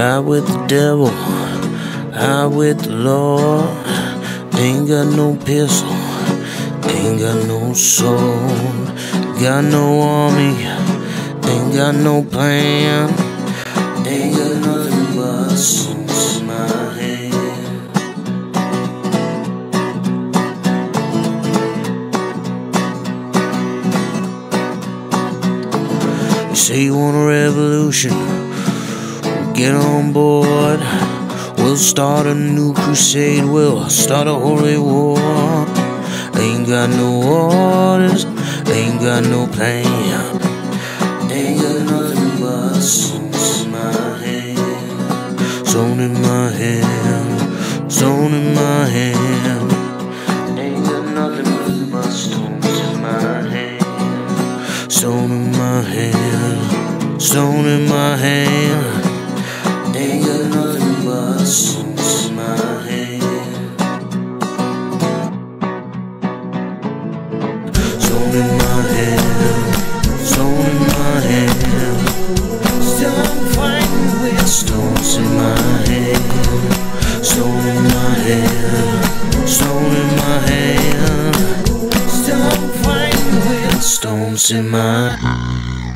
Ride with the devil, high with the Lord. Ain't got no pistol, ain't got no soul. Got no army, ain't got no plan. Ain't got nothing but stones in my hand. You say you want a revolution, get on board. We'll start a new crusade, we'll start a holy war. Ain't got no orders, ain't got no plan. Ain't got nothing but stones in my hand. Stone in my hand, stone in my hand. Ain't got nothing but stones in my hand. Stone in my hand, stone in my hand. In my hand, stone in my hand. Still I'm fighting with stones in my hand. Stone in my hand, stone in my hand. Still I'm fighting with stones in my.